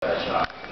但是。